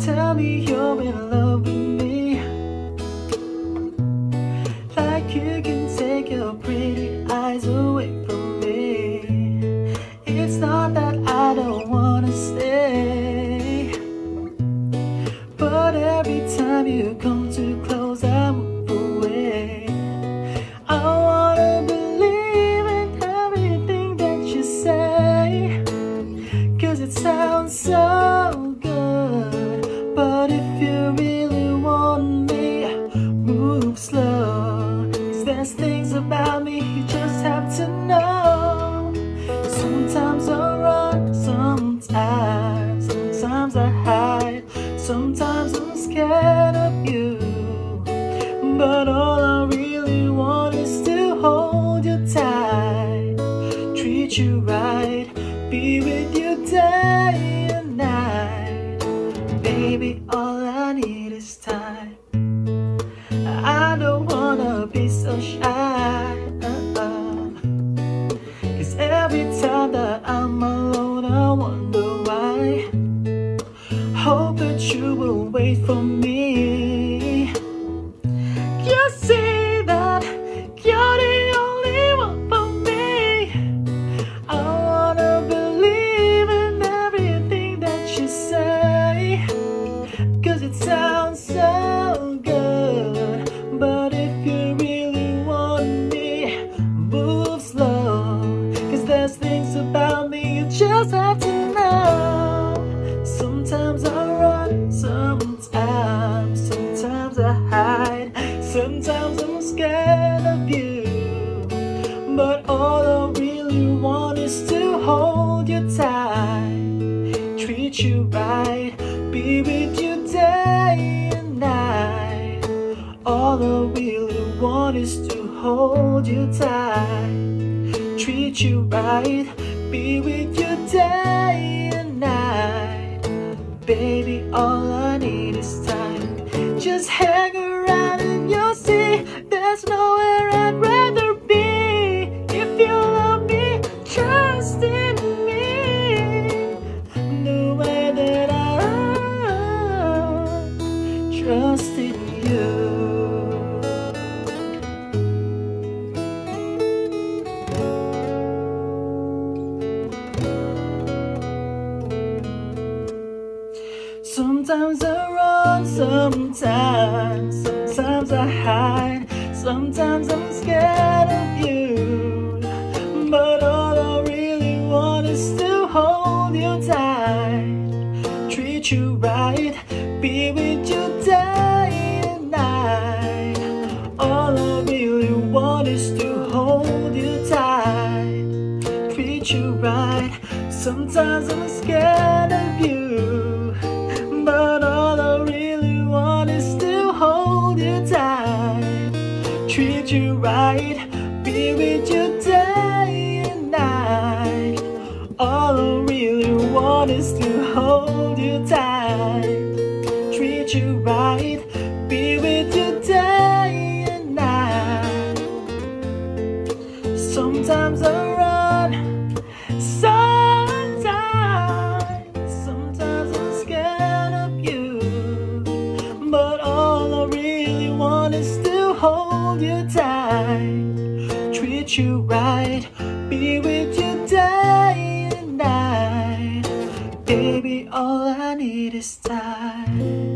tell me you're in love with me. Like you can take your pretty eyes away from me. It's not that I don't wanna stay. But every time you come too close I move away. I wanna believe in everything that you say. Cause it sounds so good Cause things about me you just have to know. Sometimes I run, sometimes Sometimes I hide Sometimes I'm scared of you. But all I really want is to hold you tight Treat you right Be with you day and night. Baby, every time that I'm alone I wonder why. Hope that you will wait for me. You see that you're the only one for me. I wanna believe in everything that you say Cause it sounds so good Sometimes I'm scared of you But all I really want is to hold you tight Treat you right, be with you day and night. All I really want is to hold you tight Treat you right, be with you day and night. Baby, all I need is time. Just Sometimes I run, sometimes, sometimes I hide, sometimes I'm scared of you. Treat you right. Sometimes I'm scared of you. But all I really want is to hold you tight, treat you right, be with you day and night. All I really want is to hold you tight, treat you right, hold treat you right, be with you day and night. Baby, all I need is time.